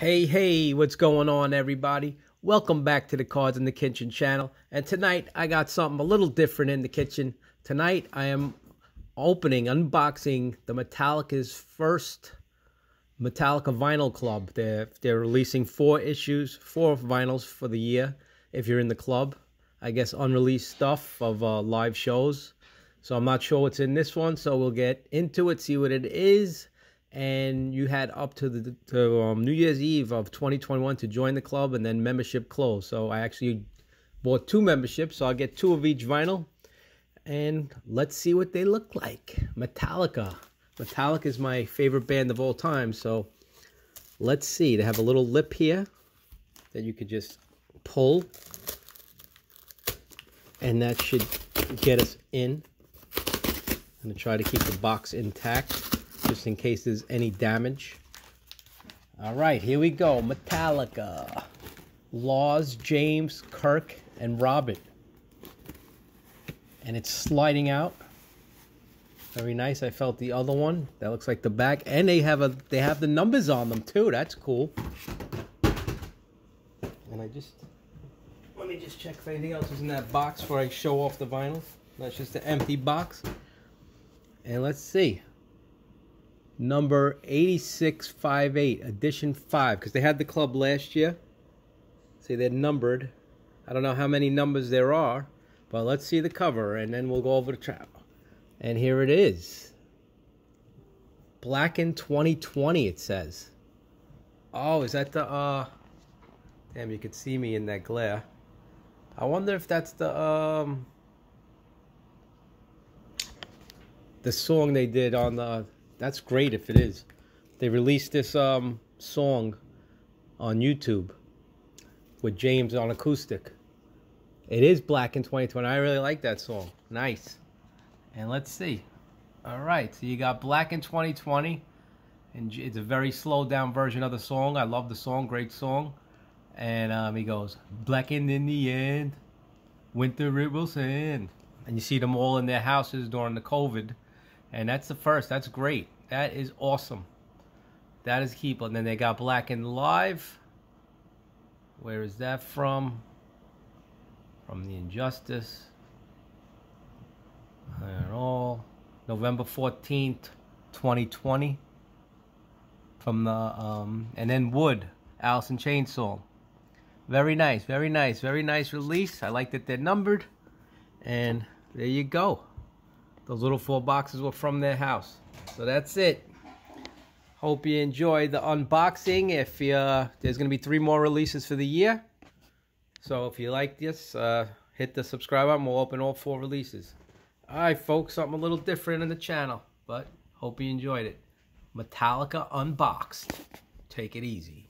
Hey, hey, what's going on, everybody? Welcome back to the Cards in the Kitchen channel. And tonight, I got something a little different in the kitchen. Tonight, I am opening, unboxing the Metallica's first Metallica Vinyl Club. They're, they're releasing four issues, four vinyls for the year. If you're in the club, I guess unreleased stuff of uh, live shows. So I'm not sure what's in this one. So we'll get into it, see what it is and you had up to the to, um, New Year's Eve of 2021 to join the club, and then membership closed. So I actually bought two memberships, so I'll get two of each vinyl, and let's see what they look like. Metallica. Metallica is my favorite band of all time, so let's see. They have a little lip here that you could just pull, and that should get us in. I'm gonna try to keep the box intact just in case there's any damage. All right, here we go. Metallica. Lars, James, Kirk, and Robert. And it's sliding out. Very nice. I felt the other one. That looks like the back. And they have a they have the numbers on them too. That's cool. And I just let me just check if anything else is in that box before I show off the vinyl. That's just an empty box. And let's see number 8658, edition 5, because they had the club last year. See, they're numbered. I don't know how many numbers there are, but let's see the cover, and then we'll go over the trap. And here it is. Blackened 2020, it says. Oh, is that the, uh... Damn, you could see me in that glare. I wonder if that's the, um... The song they did on the that's great if it is. They released this um, song on YouTube with James on acoustic. It is Blackened 2020. I really like that song. Nice. And let's see. All right, so you got Blackened 2020, and it's a very slowed down version of the song. I love the song, great song. And um, he goes, Blackened in the end, winter it will send. And you see them all in their houses during the COVID and that's the first. That's great. That is awesome. That is keep. And then they got Blackened Live. Where is that from? From the Injustice. And all. November 14th, 2020. From the, um, and then Wood, Allison Chainsaw. Very nice, very nice, very nice release. I like that they're numbered. And there you go. Those little four boxes were from their house. So that's it. Hope you enjoyed the unboxing. If you, uh, there's going to be three more releases for the year. So if you like this, uh, hit the subscribe button. We'll open all four releases. All right, folks, something a little different in the channel. But hope you enjoyed it. Metallica Unboxed. Take it easy.